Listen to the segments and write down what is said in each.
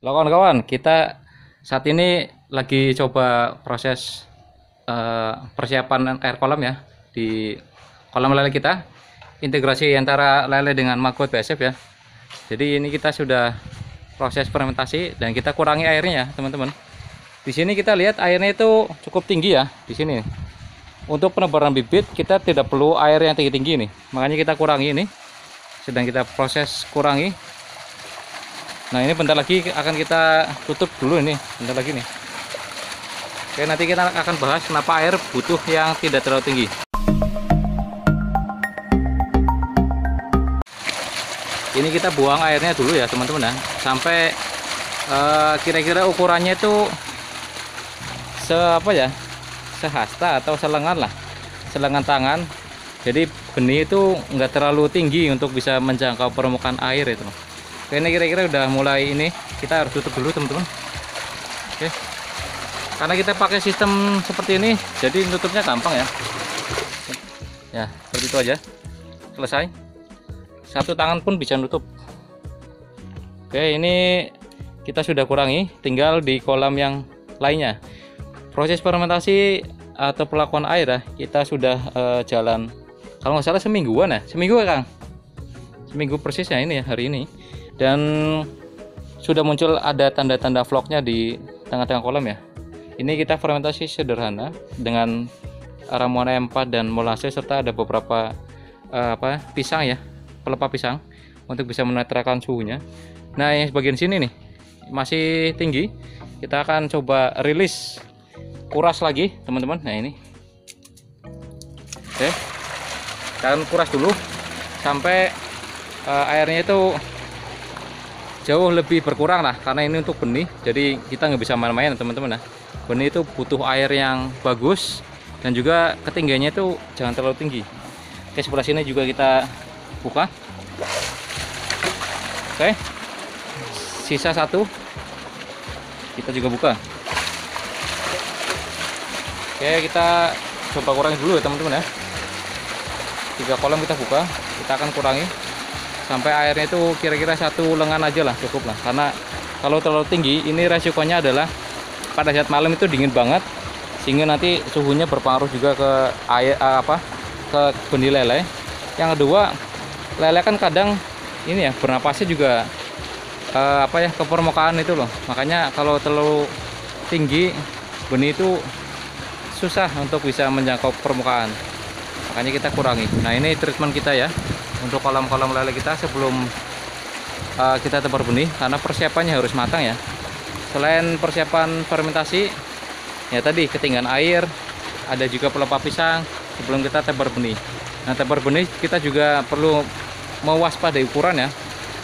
Halo kawan-kawan, kita saat ini lagi coba proses eh, persiapan air kolam ya di kolam lele kita. Integrasi antara lele dengan maggot BSF ya. Jadi ini kita sudah proses fermentasi dan kita kurangi airnya ya, teman-teman. Di sini kita lihat airnya itu cukup tinggi ya di sini. Untuk penebaran bibit kita tidak perlu air yang tinggi-tinggi nih. Makanya kita kurangi ini. Sedang kita proses kurangi Nah ini bentar lagi akan kita tutup dulu ini, bentar lagi nih. Oke nanti kita akan bahas kenapa air butuh yang tidak terlalu tinggi. Ini kita buang airnya dulu ya teman-teman ya, sampai eh, kira-kira uh, ukurannya itu se apa ya, sehasta atau selengan lah, selengan tangan. Jadi benih itu nggak terlalu tinggi untuk bisa menjangkau permukaan air itu. Oke, ini kira-kira udah mulai ini. Kita harus tutup dulu teman-teman. Oke. Karena kita pakai sistem seperti ini jadi tutupnya gampang ya. Ya seperti itu aja. Selesai. Satu tangan pun bisa nutup. Oke ini kita sudah kurangi. Tinggal di kolam yang lainnya. Proses fermentasi atau pelakuan air ya kita sudah uh, jalan. Kalau nggak salah semingguan ya. Seminggu ya Kang. Seminggu persisnya ini ya hari ini dan sudah muncul ada tanda-tanda vlognya di tengah-tengah kolam ya. Ini kita fermentasi sederhana dengan ramuan M4 dan molase serta ada beberapa uh, apa pisang ya pelepah pisang untuk bisa menetralkan suhunya. Nah yang bagian sini nih masih tinggi. Kita akan coba rilis kuras lagi teman-teman. Nah ini. Oke. Kita akan kuras dulu sampai uh, airnya itu jauh lebih berkurang lah karena ini untuk benih jadi kita nggak bisa main-main teman-teman ya. Benih itu butuh air yang bagus dan juga ketinggiannya itu jangan terlalu tinggi. Oke sebelah sini juga kita buka. Oke sisa satu kita juga buka. Oke kita coba kurangi dulu ya teman-teman ya. Tiga kolam kita buka kita akan kurangi sampai airnya itu kira-kira satu lengan aja lah cukup lah. Karena kalau terlalu tinggi ini resikonya adalah pada saat malam itu dingin banget sehingga nanti suhunya berpengaruh juga ke air eh, apa ke benih lele. Yang kedua lele kan kadang ini ya bernapasnya juga eh, apa ya ke permukaan itu loh. Makanya kalau terlalu tinggi benih itu susah untuk bisa menjangkau permukaan. Makanya kita kurangi. Nah ini treatment kita ya untuk kolam-kolam lele kita sebelum uh, kita tebar benih karena persiapannya harus matang ya. Selain persiapan fermentasi ya tadi ketinggian air ada juga pelepah pisang sebelum kita tebar benih. Nah tebar benih kita juga perlu mewaspadai ukuran ya.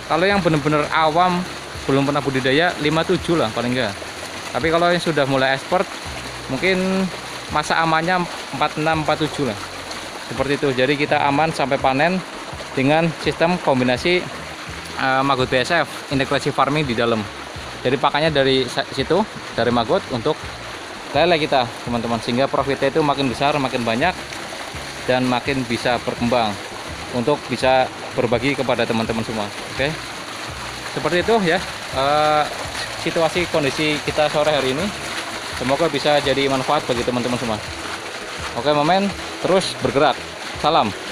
Kalau yang benar-benar awam belum pernah budidaya 57 lah paling enggak tapi kalau yang sudah mulai expert mungkin masa amannya 46 47 lah. Seperti itu. Jadi kita aman sampai panen dengan sistem kombinasi uh, Magot BSF integrasi farming di dalam. Jadi pakannya dari situ dari Magot untuk lele kita teman-teman. Sehingga profitnya itu makin besar makin banyak dan makin bisa berkembang untuk bisa berbagi kepada teman-teman semua. Oke? Okay? seperti itu ya uh, situasi kondisi kita sore hari ini. Semoga bisa jadi manfaat bagi teman-teman semua. Oke momen terus bergerak. Salam